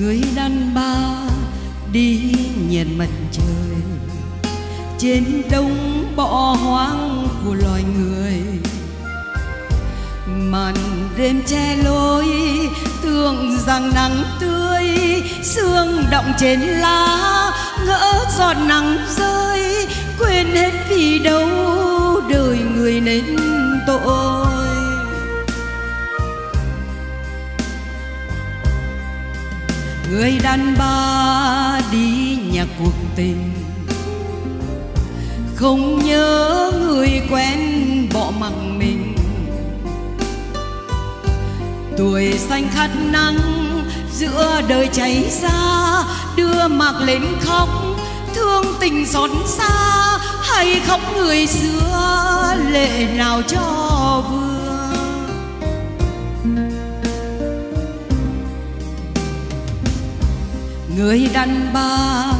người đàn bà đi nhìn mặt trời. Trên đông bỏ hoang của loài người, màn đêm che lối, tưởng rằng nắng tươi, sương động trên lá, ngỡ giọt nắng rơi. Quên hết vì đâu đời người nên tội. Người đàn bà đi nhà cuộc tình. Không nhớ người quen bỏ mặc mình. Tuổi xanh khát nắng giữa đời cháy ra, đưa mặc lên khóc, thương tình xót xa, hay khóc người xưa, lệ nào cho vừa. Người đàn bà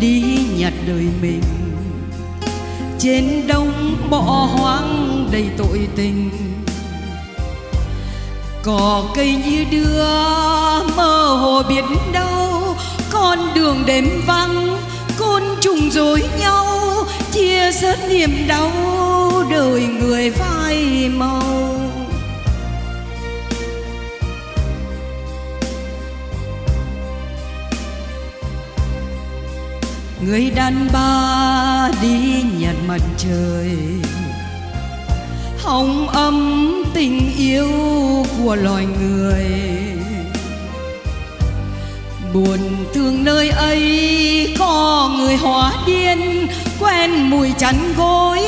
đi nhặt đời mình. Trên đông bỏ hoang đầy tội tình. Cỏ cây như đưa mơ hồ biết đâu, con đường đêm vắng, côn trùng dối nhau, chia sớt niềm đau, đời người phai màu. Người đàn bà đi nhặt mặt trời. Hồng ấm tình yêu của loài người. Buồn thương nơi ấy có người hóa điên, quen mùi chăn gối,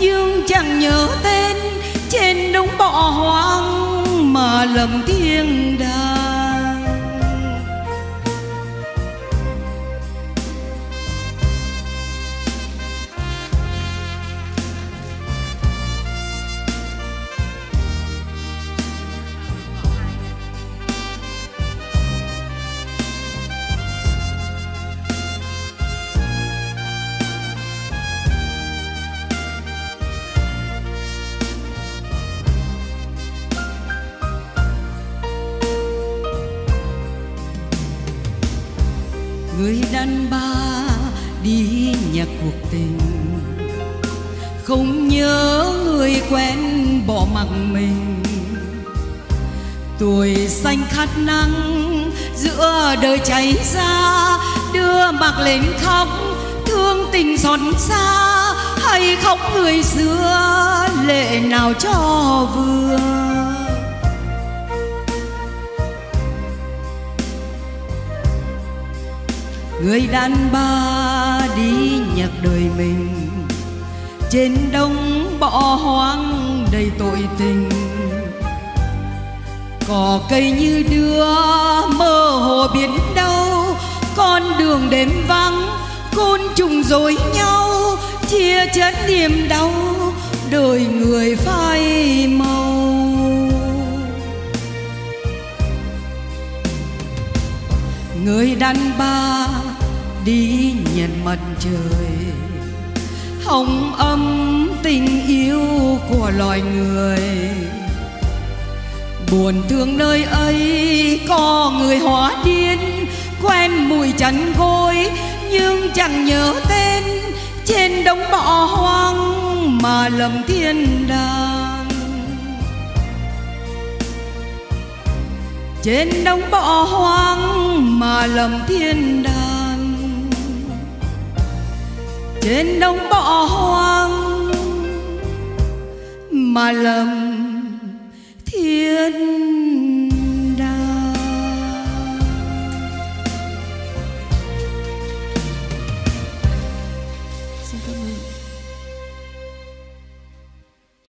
nhưng chẳng nhớ tên. Trên đống bọ hoang mà lầm thiêng đàng đàn bà đi nhạc cuộc tình. Không nhớ người quen bỏ mặc mình. Tuổi xanh khát nắng giữa đời cháy ra, đưa mặc lên khóc, thương tình xót xa hay khóc người xưa, lệ nào cho vừa? Người đàn bà đi nhặt đời mình, trên đông bỏ hoang đầy tội tình. Cỏ cây như đưa mơ hồ biển đâu con đường đêm vắng, côn trùng dối nhau, chia chén niềm đau, đời người phai màu. Người đàn bà đi nhận mặt trời. Hồng âm tình yêu của loài người. Buồn thương nơi ấy có người hóa điên, quen mùi chăn gối, nhưng chẳng nhớ tên. Trên đống bỏ hoang mà lầm thiên đàng. Trên đống bỏ hoang mà lầm thiên đàng trên đồng bỏ hoang mà lầm thiên